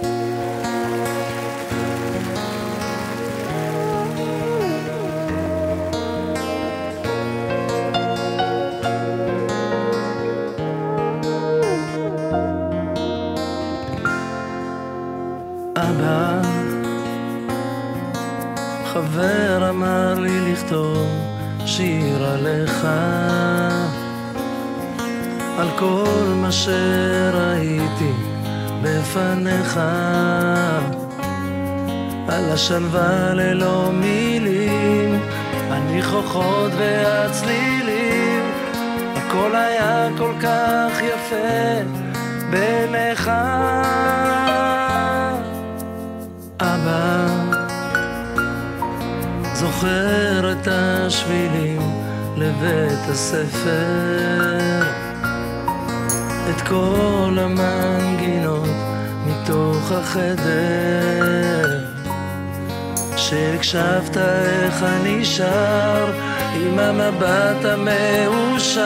אבא, חבר אמר לי לכתוב שיר עליך. על כל מה שראיתי בפניך על השלווה ללא מילים הניחוחות והצלילים. הכל היה כל כך יפה בעיניך. אבא, זוכר את השבילים לבית הספר, את כל המנגינות מתוך החדר, שהקשבת איך אני שר עם המבט המאושר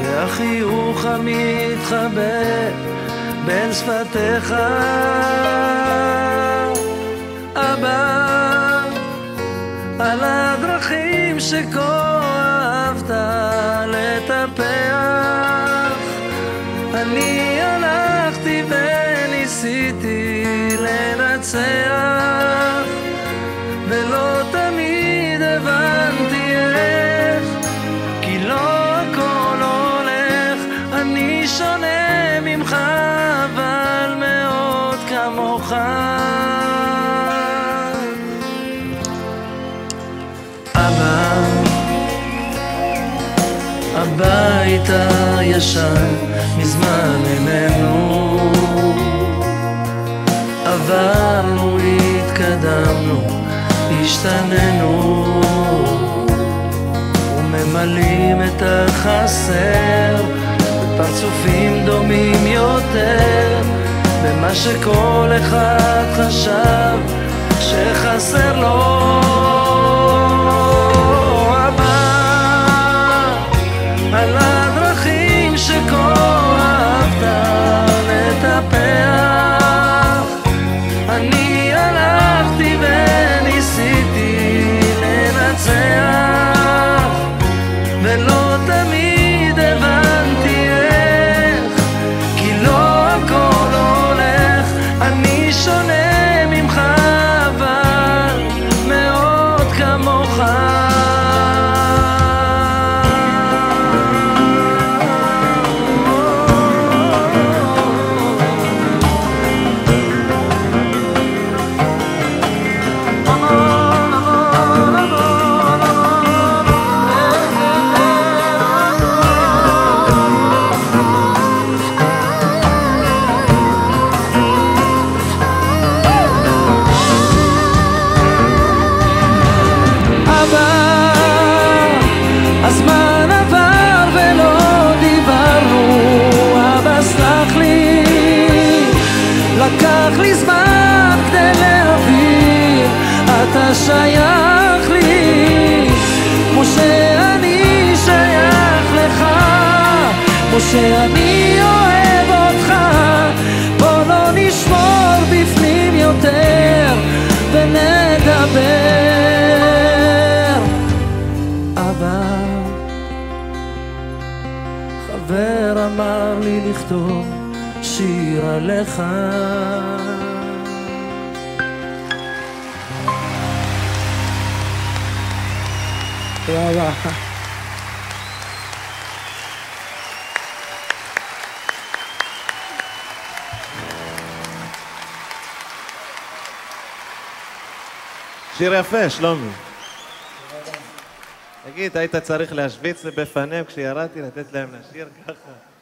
והחיוך המתחבא בין שפתיך אבא, על הדרכים שכה אהבת לטפח. אני לנצח, ולא תמיד הבנתי איך, כי לא הכל הולך, אני שונה ממך, אבל מאוד כמוך. אבא, הבית הישן מזמן איננו עברנו, התקדמנו, השתננו. וממלאים את החסר בפרצופים דומים יותר במה שכל אחד חשב שחסר לו ולא תמיד לקח לי זמן כדי להבין, אתה שייך לי, כמו שאני שייך לך, כמו שאני אוהב אותך, בוא לא נשמור בפנים יותר ונדבר. אבא, חבר אמר לי לכתוב שיר עליך. תודה רבה. שיר יפה, שלומי. תגיד, היית צריך להשוויץ בפניהם כשירדתי, לתת להם לשיר ככה?